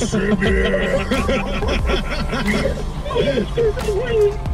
Send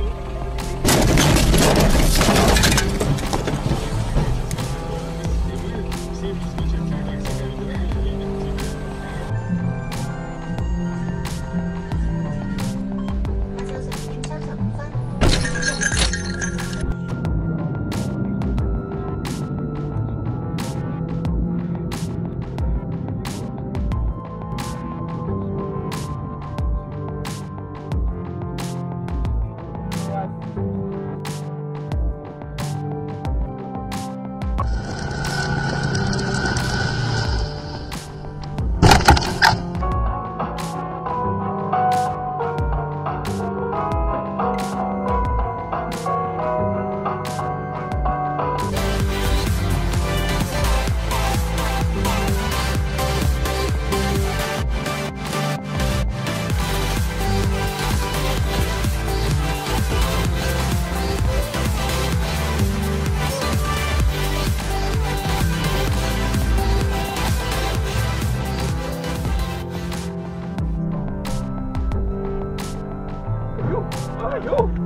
Valeu!